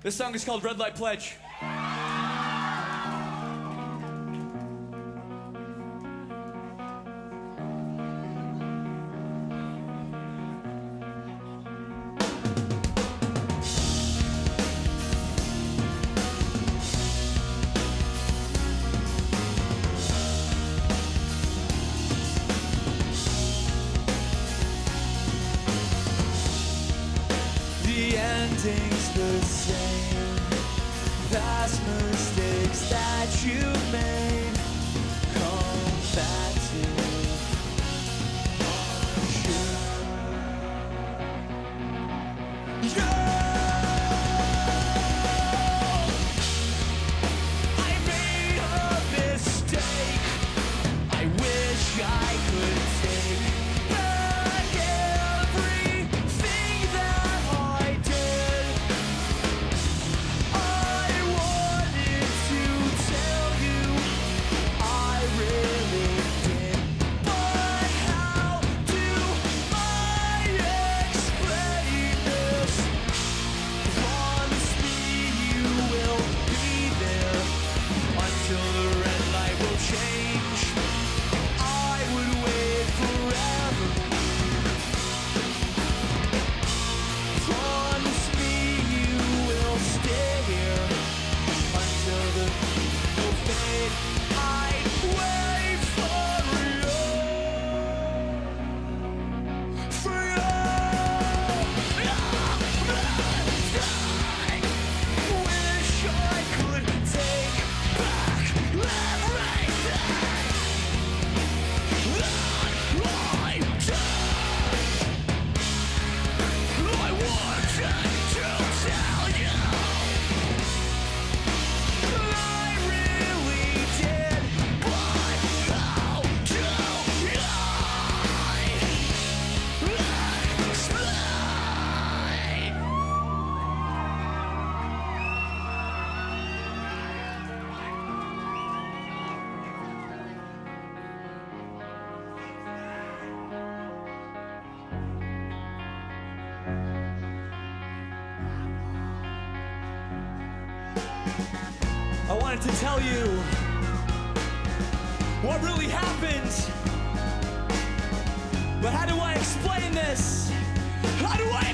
This song is called Red Light Pledge. ending's the same. Past mistakes that you made come back to you. Yeah. I wanted to tell you what really happened. But how do I explain this? How do I